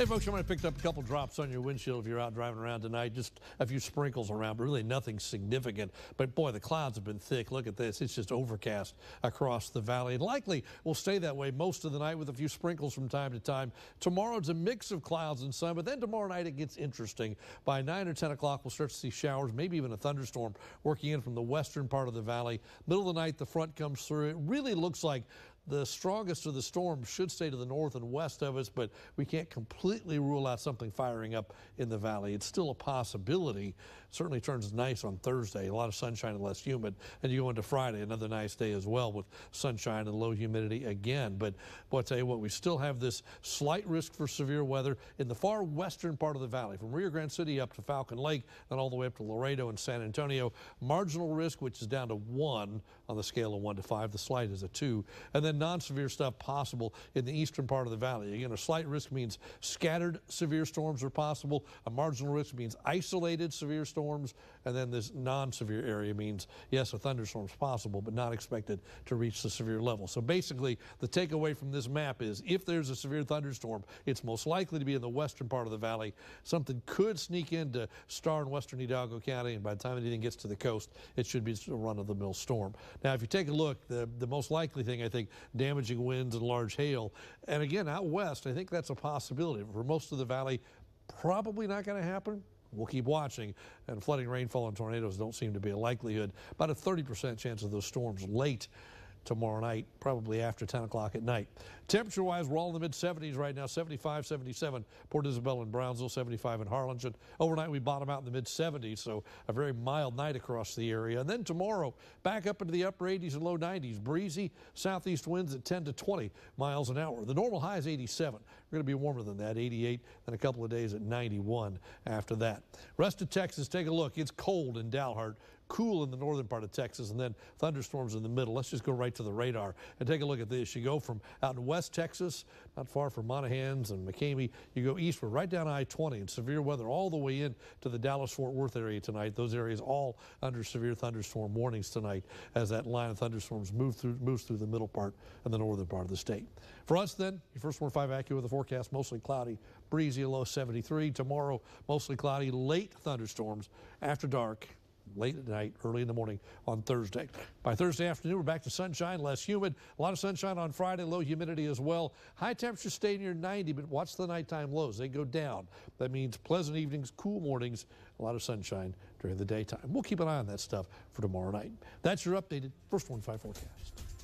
Hey, folks, you might have picked up a couple drops on your windshield if you're out driving around tonight. Just a few sprinkles around, but really nothing significant. But boy, the clouds have been thick. Look at this. It's just overcast across the valley. And likely will stay that way most of the night with a few sprinkles from time to time. Tomorrow, it's a mix of clouds and sun, but then tomorrow night it gets interesting. By 9 or 10 o'clock, we'll start to see showers, maybe even a thunderstorm working in from the western part of the valley. Middle of the night, the front comes through. It really looks like the strongest of the storms should stay to the north and west of us, but we can't completely rule out something firing up in the valley. It's still a possibility. Certainly turns nice on Thursday. A lot of sunshine and less humid. And you go into Friday, another nice day as well with sunshine and low humidity again. But boy, I tell you what, we still have this slight risk for severe weather in the far western part of the valley, from Rio Grande City up to Falcon Lake, then all the way up to Laredo and San Antonio. Marginal risk, which is down to one on the scale of one to five. The slight is a two. And then non-severe stuff possible in the eastern part of the valley. Again, a slight risk means scattered severe storms are possible. A marginal risk means isolated severe storms. And then this non-severe area means, yes, a thunderstorm is possible, but not expected to reach the severe level. So basically, the takeaway from this map is if there's a severe thunderstorm, it's most likely to be in the western part of the valley. Something could sneak into Starr and western Hidalgo County, and by the time anything gets to the coast, it should be a run-of-the-mill storm. Now, if you take a look, the, the most likely thing, I think, damaging winds and large hail. And again, out west, I think that's a possibility. For most of the valley, probably not going to happen. We'll keep watching. And flooding, rainfall, and tornadoes don't seem to be a likelihood. About a 30% chance of those storms late tomorrow night, probably after 10 o'clock at night. Temperature wise, we're all in the mid 70s right now 75, 77, Port Isabel and Brownsville, 75 in Harlingen. Overnight, we bottom out in the mid 70s, so a very mild night across the area. And then tomorrow, back up into the upper 80s and low 90s. Breezy southeast winds at 10 to 20 miles an hour. The normal high is 87. We're going to be warmer than that, 88, and a couple of days at 91 after that. Rest of Texas, take a look. It's cold in Dalhart cool in the northern part of Texas and then thunderstorms in the middle. Let's just go right to the radar and take a look at this. You go from out in West Texas, not far from Monahans and McCamey, you go eastward right down I-20 and severe weather all the way in to the Dallas-Fort Worth area tonight. Those areas all under severe thunderstorm warnings tonight as that line of thunderstorms move through, moves through the middle part and the northern part of the state. For us then, your First Warn five AccuWeather forecast, mostly cloudy, breezy, low 73. Tomorrow, mostly cloudy, late thunderstorms after dark late at night, early in the morning on Thursday. By Thursday afternoon, we're back to sunshine, less humid. A lot of sunshine on Friday, low humidity as well. High temperatures stay near 90, but watch the nighttime lows. They go down. That means pleasant evenings, cool mornings, a lot of sunshine during the daytime. We'll keep an eye on that stuff for tomorrow night. That's your updated First Warn 5 forecast.